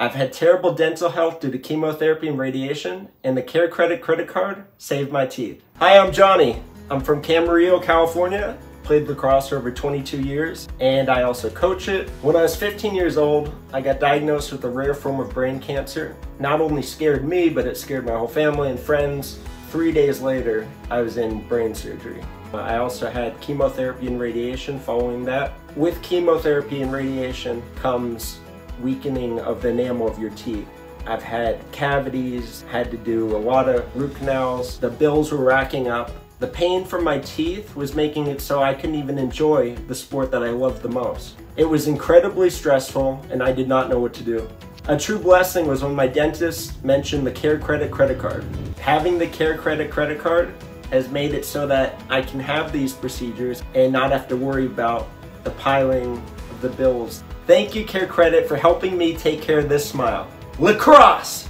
I've had terrible dental health due to chemotherapy and radiation, and the Care Credit credit card saved my teeth. Hi, I'm Johnny. I'm from Camarillo, California. Played lacrosse for over 22 years, and I also coach it. When I was 15 years old, I got diagnosed with a rare form of brain cancer. Not only scared me, but it scared my whole family and friends. Three days later, I was in brain surgery. I also had chemotherapy and radiation following that. With chemotherapy and radiation comes weakening of the enamel of your teeth. I've had cavities, had to do a lot of root canals. The bills were racking up. The pain from my teeth was making it so I couldn't even enjoy the sport that I loved the most. It was incredibly stressful and I did not know what to do. A true blessing was when my dentist mentioned the Care Credit credit card. Having the Care Credit credit card has made it so that I can have these procedures and not have to worry about the piling of the bills. Thank you, Care Credit, for helping me take care of this smile. Lacrosse!